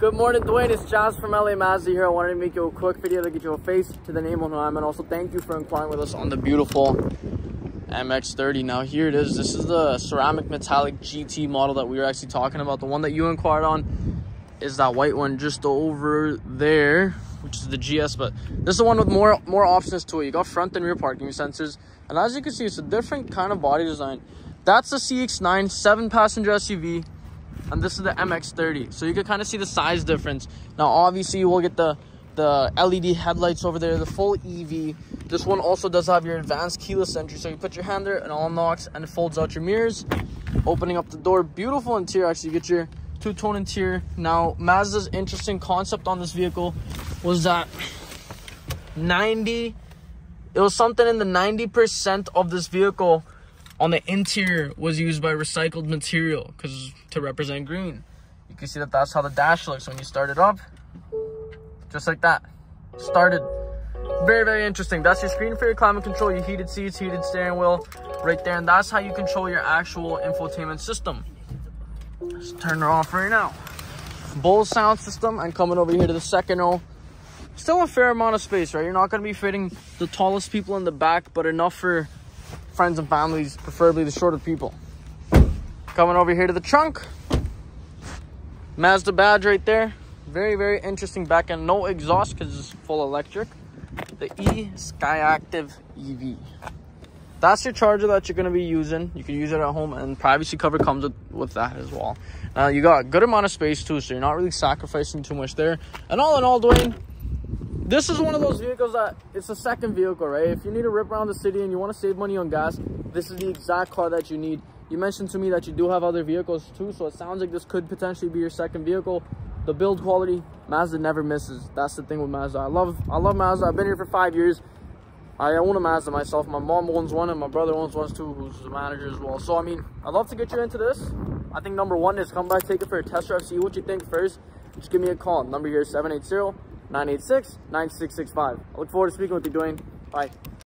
Good morning, Dwayne. It's Jas from LA Mazda here. I wanted to make you a quick video to get you a face to the name on who I am, and also thank you for inquiring with us on the beautiful MX-30. Now here it is. This is the ceramic metallic GT model that we were actually talking about. The one that you inquired on is that white one just over there, which is the GS. But this is the one with more more options to it. You got front and rear parking sensors, and as you can see, it's a different kind of body design. That's the CX-9 seven-passenger SUV and this is the MX-30. So you can kind of see the size difference. Now, obviously, you will get the the LED headlights over there, the full EV. This one also does have your advanced keyless entry. So you put your hand there, and all knocks, and it folds out your mirrors, opening up the door. Beautiful interior, actually. You get your two-tone interior. Now, Mazda's interesting concept on this vehicle was that 90, it was something in the 90% of this vehicle on the interior was used by recycled material because to represent green. You can see that that's how the dash looks when you start it up. Just like that. Started. Very, very interesting. That's your screen for your climate control, your heated seats, heated steering wheel right there. And that's how you control your actual infotainment system. Let's turn it off right now. Bose sound system and coming over here to the second row. Still a fair amount of space, right? You're not going to be fitting the tallest people in the back, but enough for friends and families, preferably the shorter people. Coming over here to the trunk. Mazda badge right there. Very, very interesting back end. No exhaust because it's full electric. The E Skyactiv EV. That's your charger that you're going to be using. You can use it at home and privacy cover comes with, with that as well. You got a good amount of space too, so you're not really sacrificing too much there. And all in all, Dwayne, this is one of those vehicles that it's a second vehicle, right? If you need to rip around the city and you want to save money on gas, this is the exact car that you need. You mentioned to me that you do have other vehicles too, so it sounds like this could potentially be your second vehicle. The build quality, Mazda never misses. That's the thing with Mazda. I love, I love Mazda. I've been here for five years. I own a Mazda myself. My mom owns one and my brother owns one too, who's the manager as well. So, I mean, I'd love to get you into this. I think number one is come by, take it for a test drive, see what you think first. Just give me a call. Number here is 780 986 9665. I look forward to speaking with you, Dwayne. Bye.